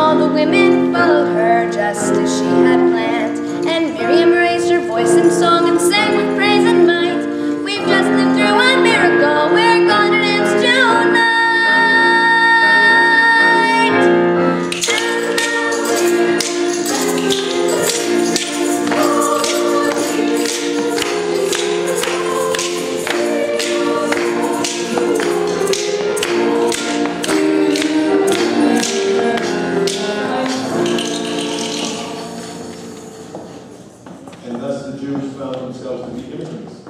all the women followed her just as she had planned. And Miriam raised her voice in song and sang with themselves to be immigrants